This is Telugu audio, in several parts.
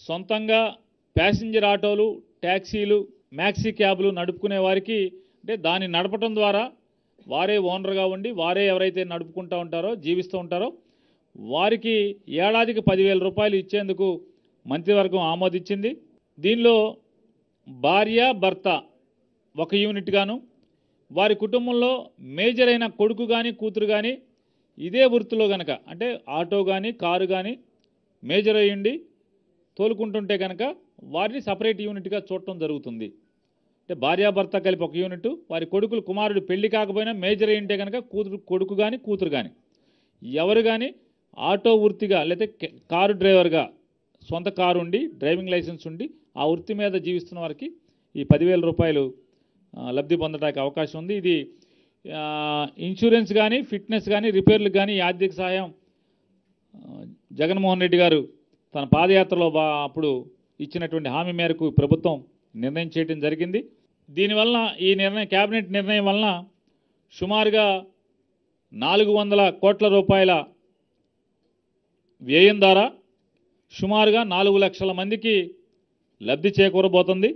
సొంతంగా ప్యాసింజర్ ఆటోలు ట్యాక్సీలు మ్యాక్సీ క్యాబ్లు నడుపుకునే వారికి అంటే దాన్ని నడపటం ద్వారా వారే ఓనర్గా ఉండి వారే ఎవరైతే నడుపుకుంటూ ఉంటారో జీవిస్తూ ఉంటారో వారికి ఏడాదికి పదివేల రూపాయలు ఇచ్చేందుకు మంత్రివర్గం ఆమోదించింది. దీనిలో భార్య భర్త ఒక యూనిట్ గాను వారి కుటుంబంలో మేజర్ అయిన కొడుకు కానీ కూతురు కానీ ఇదే వృత్తిలో గనక అంటే ఆటో కానీ కారు కానీ మేజర్ అయ్యుండి తోలుకుంటుంటే కనుక వారిని సపరేట్ యూనిట్గా చూడటం జరుగుతుంది. అంటే భార్యాభర్త కలిపి ఒక యూనిట్ వారి కొడుకులు కుమారుడు పెళ్ళి కాకపోయినా మేజర్ అయ్యింటే కనుక కూతురు కొడుకు కానీ కూతురు కానీ ఎవరు కానీ ఆటో వృత్తిగా లేకపోతే కారు డ్రైవర్గా సొంత కారు ఉండి డ్రైవింగ్ లైసెన్స్ ఉండి ఆ వృత్తి మీద జీవిస్తున్న వారికి ఈ పదివేల రూపాయలు లబ్ధి పొందడానికి అవకాశం ఉంది. ఇది ఇన్సూరెన్స్ కానీ ఫిట్నెస్ కానీ రిపేర్లకు కానీ ఆర్థిక సహాయం జగన్మోహన్ రెడ్డి గారు తన పాదయాత్రలో అప్పుడు ఇచ్చినటువంటి హామీ మేరకు ప్రభుత్వం నిర్ణయం చేయడం జరిగింది. దీనివలన ఈ నిర్ణయం కేబినెట్ నిర్ణయం వలన సుమారుగా నాలుగు వందల కోట్ల రూపాయల వ్యయం ద్వారా సుమారుగా నాలుగు లక్షల మందికి లబ్ధి చేకూరబోతుంది.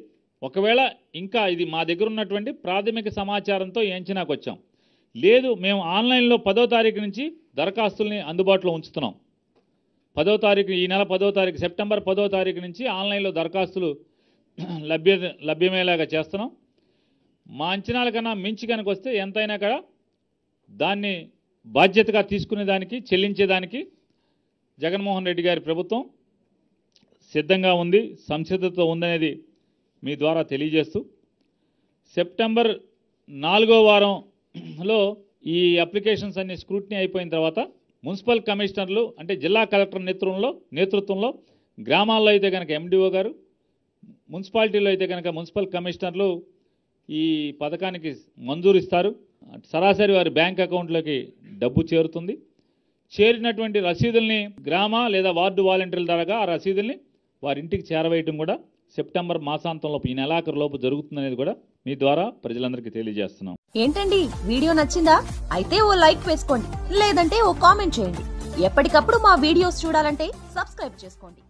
ఒకవేళ ఇంకా ఇది మా దగ్గర ఉన్నటువంటి ప్రాథమిక సమాచారంతో ఈ వచ్చాం. లేదు మేము ఆన్లైన్లో పదో తారీఖు నుంచి దరఖాస్తుల్ని అందుబాటులో ఉంచుతున్నాం. పదో తారీఖు ఈ నెల పదో తారీఖు సెప్టెంబర్ పదో తారీఖు నుంచి ఆన్లైన్లో దరఖాస్తులు లభ్య లభ్యమయ్యేలాగా చేస్తున్నాం. మా అంచనాల కన్నా మించి కనుక వస్తే ఎంతైనా కూడా దాన్ని బాధ్యతగా తీసుకునే దానికి చెల్లించేదానికి జగన్మోహన్ రెడ్డి గారి ప్రభుత్వం సిద్ధంగా ఉంది సంసిద్ధతో ఉందనేది మీ ద్వారా తెలియజేస్తూ సెప్టెంబర్ నాలుగో వారంలో ఈ అప్లికేషన్స్ అన్ని స్క్రూటినీ అయిపోయిన తర్వాత మున్సిపల్ కమిషనర్లు అంటే జిల్లా కలెక్టర్ నేతృత్వంలో నేతృత్వంలో గ్రామాల్లో అయితే కనుక ఎండిఓ గారు మున్సిపాలిటీలో అయితే కనుక మున్సిపల్ కమిషనర్లు ఈ పథకానికి మంజూరు ఇస్తారు. సరాసరి వారి బ్యాంక్ అకౌంట్లోకి డబ్బు చేరుతుంది. చేరినటువంటి రసీదుల్ని గ్రామ లేదా వార్డు వాలంటీర్ల ద్వారా ఆ రసీదుల్ని వారి ఇంటికి చేరవేయటం కూడా సెప్టెంబర్ మాసాంతంలోపు ఈ నెలాఖరు లోపు జరుగుతుందనేది కూడా మీ ద్వారా ప్రజలందరికీ తెలియజేస్తున్నాం. ఏంటండి? వీడియో నచ్చిందా? అయితే ఓ లైక్ వేసుకోండి. లేదంటే ఓ కామెంట్ చేయండి. ఎప్పటికప్పుడు మా వీడియోస్ చూడాలంటే సబ్స్క్రైబ్ చేసుకోండి.